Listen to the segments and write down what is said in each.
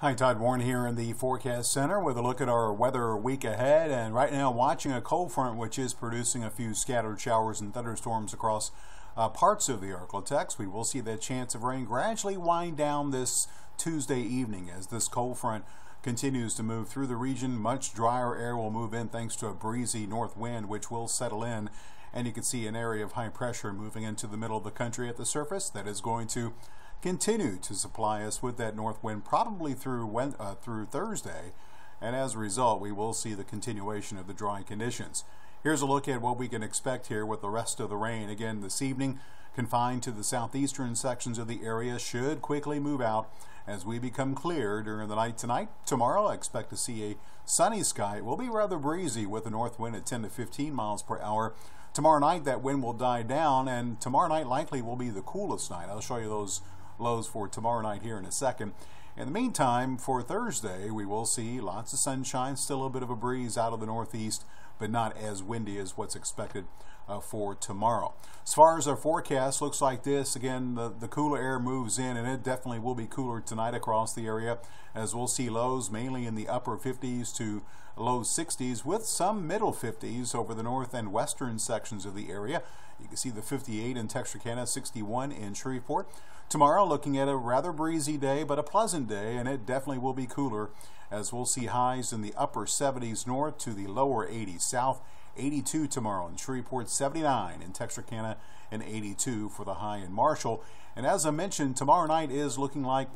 Hi, Todd Warren here in the Forecast Center with a look at our weather week ahead. And right now, watching a cold front which is producing a few scattered showers and thunderstorms across uh, parts of the Arklatex. We will see that chance of rain gradually wind down this Tuesday evening as this cold front continues to move through the region. Much drier air will move in thanks to a breezy north wind, which will settle in. And you can see an area of high pressure moving into the middle of the country at the surface that is going to continue to supply us with that north wind probably through when, uh, through Thursday and as a result we will see the continuation of the dry conditions. Here's a look at what we can expect here with the rest of the rain. Again this evening confined to the southeastern sections of the area should quickly move out as we become clear during the night tonight. Tomorrow I expect to see a sunny sky. It will be rather breezy with a north wind at 10 to 15 miles per hour. Tomorrow night that wind will die down and tomorrow night likely will be the coolest night. I'll show you those lows for tomorrow night here in a second. In the meantime, for Thursday, we will see lots of sunshine, still a bit of a breeze out of the northeast, but not as windy as what's expected uh, for tomorrow. As far as our forecast, looks like this. Again, the, the cooler air moves in, and it definitely will be cooler tonight across the area, as we'll see lows mainly in the upper 50s to low 60s, with some middle 50s over the north and western sections of the area. You can see the 58 in Texarkana, 61 in Shreveport. Tomorrow, looking at a rather breezy day, but a pleasant day, and it definitely will be cooler as we'll see highs in the upper 70s north to the lower 80s south. 82 tomorrow in Shreveport, 79 in Texarkana, and 82 for the high in Marshall. And as I mentioned, tomorrow night is looking like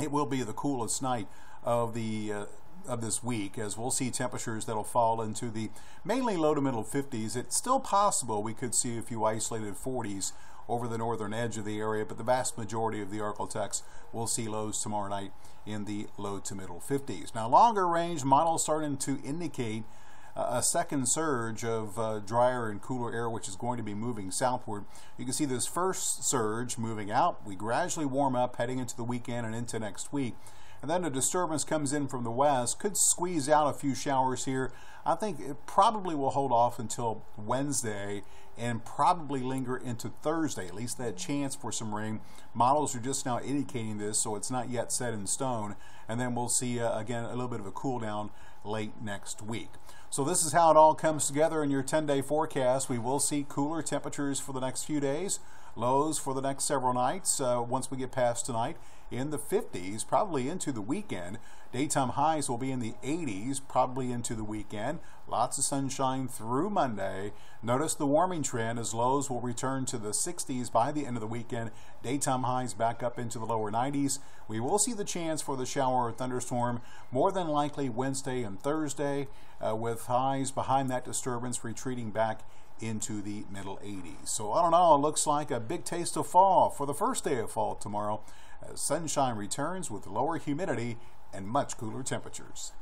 it will be the coolest night of the uh, of this week as we'll see temperatures that'll fall into the mainly low to middle 50s. It's still possible we could see a few isolated 40s over the northern edge of the area, but the vast majority of the Arklatex will see lows tomorrow night in the low to middle 50s. Now longer range models starting to indicate a second surge of uh, drier and cooler air which is going to be moving southward. You can see this first surge moving out. We gradually warm up heading into the weekend and into next week. And then a disturbance comes in from the west, could squeeze out a few showers here. I think it probably will hold off until Wednesday and probably linger into Thursday, at least that chance for some rain. Models are just now indicating this, so it's not yet set in stone. And then we'll see, uh, again, a little bit of a cool down late next week. So this is how it all comes together in your 10-day forecast. We will see cooler temperatures for the next few days, lows for the next several nights uh, once we get past tonight in the 50s, probably into the weekend. Daytime highs will be in the 80s, probably into the weekend. Lots of sunshine through Monday. Notice the warming trend as lows will return to the 60s by the end of the weekend. Daytime highs back up into the lower 90s. We will see the chance for the shower or thunderstorm more than likely Wednesday and Thursday, uh, with highs behind that disturbance retreating back into the middle 80s. So I don't know, it looks like a big taste of fall for the first day of fall tomorrow as sunshine returns with lower humidity and much cooler temperatures.